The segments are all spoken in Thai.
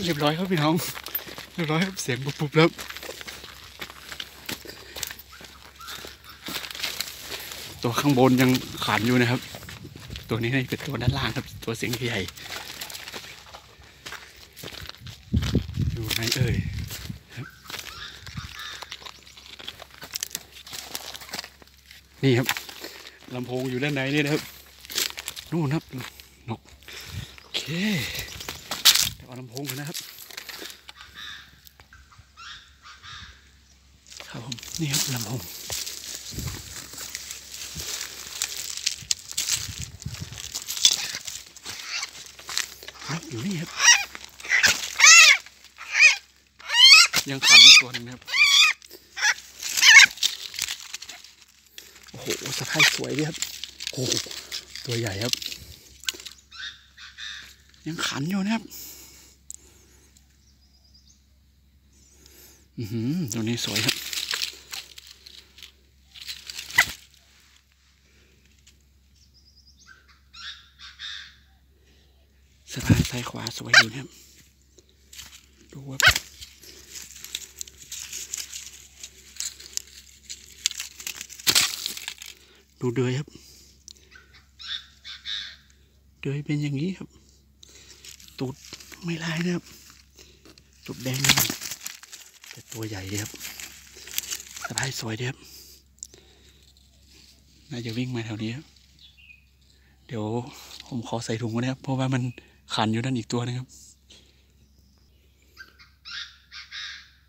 เรียบร้อยครับพี่น้องเรียบร้อยครับเสียงปุบปุบแล้วตัวข้างบนยังขันอยู่นะครับ ตัวนี้นี่เป็นตัวด้านล่างครับ ตัวเสียงใหญ่อยู่ไหนเอ่ยนี่ครับลำโพงอยู่ด้านในนี่นะครับนู่นครับนกโอเค เอาลำโพงกันนะครับ ครับผม นี่ครับลำโพงนกอยู่นี่ครับ ยังขันอีกตัวหนึงนะครับ โอ้โหสะพายสวยดีครับ โอ้โหตัวใหญ่ครับ ยังขันอยู่นะครับ อือตัวนี้สวยครับสะพานซ้ายขวาสวยดีนะครับ ดูว่าดูเดือยครับ เดือยเป็นอย่างนี้ครับ ตูดไม่ลายนะครับ ตูดแดงนะครับ แต่ตัวใหญ่ดีครับสะพายสวยดีครับน่าจะวิ่งมาแถวนี้ครับเดี๋ยวผมขอใส่ถุงก่อนนะครับ เพราะว่ามันขันอยู่ด้านอีกตัวนะครับ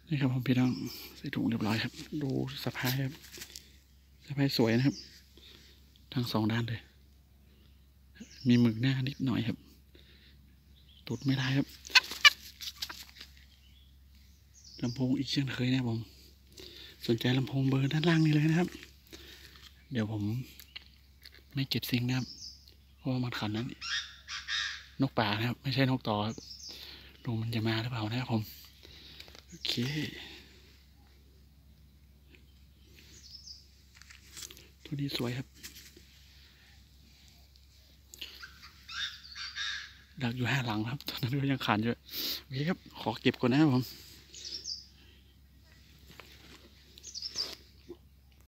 นี่ครับผมพี่น้องใส่ถุงเรียบร้อยครับ ดูสะพายครับสะพายสวยนะครับ ทั้งสองด้านเลย มีหมึกหน้านิดหน่อยครับ ตุดไม่ได้ครับ ลำโพงอีกเช่นเคยนะผม สนใจลำโพงเบอร์ด้านล่างนี้เลยนะครับ เดี๋ยวผมไม่เก็บซิงนะครับ เพราะว่ามันขันนั้น นกป่านะครับ ไม่ใช่นกต่อครับดูมันจะมาหรือเปล่านะครับผม โอเคตัวนี้สวยครับ ดักอยู่ห้าหลังครับ ตอนนั้นก็ยังขันอยู่โอเคครับ ขอเก็บก่อนนะครับผม